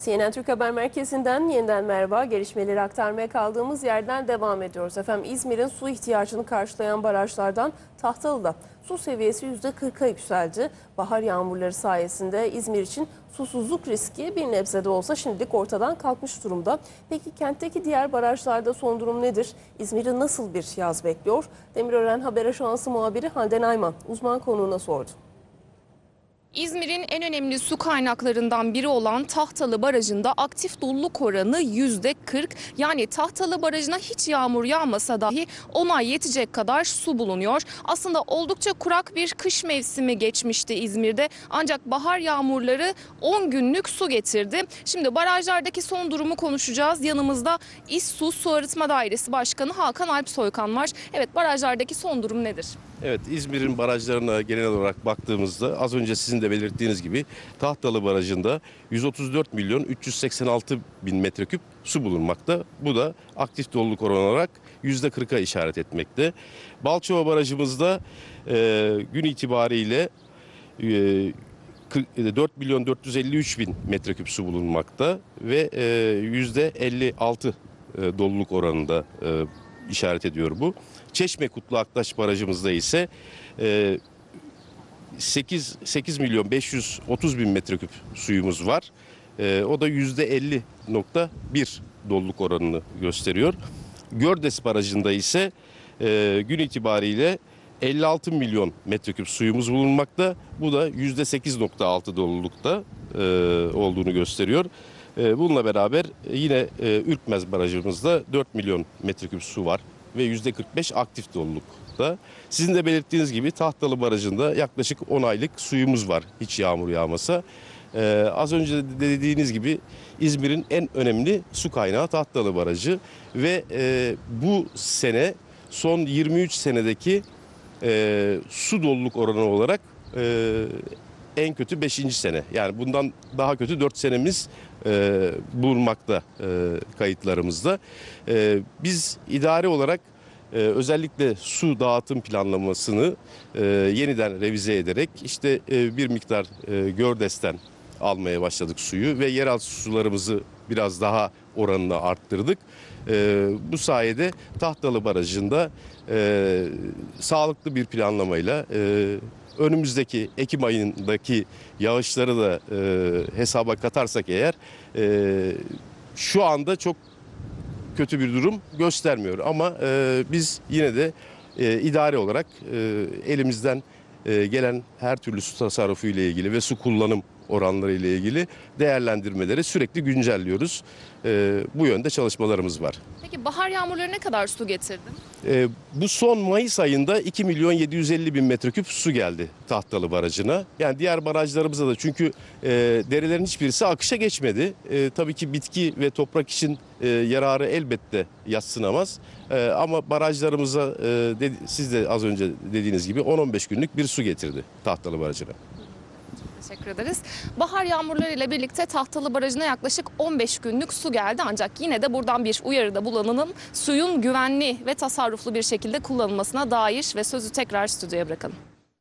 CNN Türk Haber Merkezi'nden yeniden merhaba. Gelişmeleri aktarmaya kaldığımız yerden devam ediyoruz. Efendim İzmir'in su ihtiyacını karşılayan barajlardan Tahtalı'da su seviyesi %40'a yükseldi. Bahar yağmurları sayesinde İzmir için susuzluk riski bir nebze de olsa şimdilik ortadan kalkmış durumda. Peki kentteki diğer barajlarda son durum nedir? İzmir'i nasıl bir yaz bekliyor? Demirören Haber Ajansı muhabiri Hande Nayman uzman konuğuna sordu. İzmir'in en önemli su kaynaklarından biri olan Tahtalı Barajı'nda aktif doluluk oranı yüzde 40. Yani Tahtalı Barajı'na hiç yağmur yağmasa dahi 10 ay yetecek kadar su bulunuyor. Aslında oldukça kurak bir kış mevsimi geçmişti İzmir'de. Ancak bahar yağmurları 10 günlük su getirdi. Şimdi barajlardaki son durumu konuşacağız. Yanımızda İSSU Su Arıtma Dairesi Başkanı Hakan Alp Soykan var. Evet barajlardaki son durum nedir? Evet İzmir'in barajlarına genel olarak baktığımızda az önce sizin de belirttiğiniz gibi Tahtalı Barajı'nda 134 milyon 386 bin metreküp su bulunmakta. Bu da aktif doluluk oranı olarak %40'a işaret etmekte. Balçova Barajımızda e, gün itibariyle e, 40 4 milyon 453 bin metreküp su bulunmakta ve e, %56 e, doluluk oranında e, işaret ediyor bu. Çeşme Kutlu Aktaş Barajımızda ise e, 8, 8 milyon 530 bin metreküp suyumuz var. E, o da %50.1 doluluk oranını gösteriyor. Gördes Barajı'nda ise e, gün itibariyle 56 milyon metreküp suyumuz bulunmakta. Bu da %8.6 dolulukta e, olduğunu gösteriyor. E, bununla beraber yine e, Ürkmez Barajımızda 4 milyon metreküp su var ve %45 aktif dolulukta. Sizin de belirttiğiniz gibi Tahtalı Barajı'nda yaklaşık 10 aylık suyumuz var hiç yağmur yağmasa. Az önce de dediğiniz gibi İzmir'in en önemli su kaynağı Tahtalı Barajı ve e, bu sene son 23 senedeki e, su doluluk oranı olarak e, en kötü 5. sene. Yani bundan daha kötü 4 senemiz e, bulunmakta e, kayıtlarımızda. E, biz idare olarak e, özellikle su dağıtım planlamasını e, yeniden revize ederek işte e, bir miktar e, Gördes'ten almaya başladık suyu ve yeraltı sularımızı biraz daha oranını arttırdık. E, bu sayede Tahtalı Barajı'nda e, sağlıklı bir planlamayla e, önümüzdeki Ekim ayındaki yağışları da e, hesaba katarsak eğer e, şu anda çok kötü bir durum göstermiyor. Ama e, biz yine de e, idare olarak e, elimizden e, gelen her türlü su tasarrufu ile ilgili ve su kullanım oranları ile ilgili değerlendirmeleri sürekli güncelliyoruz. E, bu yönde çalışmalarımız var. Peki bahar yağmurları ne kadar su getirdi? E, bu son Mayıs ayında 2 milyon 750 bin metreküp su geldi Tahtalı Barajı'na. Yani diğer barajlarımıza da çünkü e, derelerin hiçbirisi akışa geçmedi. E, tabii ki bitki ve toprak için e, yararı elbette yatsınamaz. E, ama barajlarımıza e, dedi- siz de az önce dediğiniz gibi 10-15 günlük bir su getirdi Tahtalı Barajı'na. Teşekkür ederiz. Bahar yağmurları ile birlikte Tahtalı Barajı'na yaklaşık 15 günlük su geldi. Ancak yine de buradan bir uyarıda bulunalım. Suyun güvenli ve tasarruflu bir şekilde kullanılmasına dair ve sözü tekrar stüdyoya bırakalım.